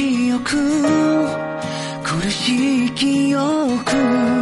記憶苦しい記憶。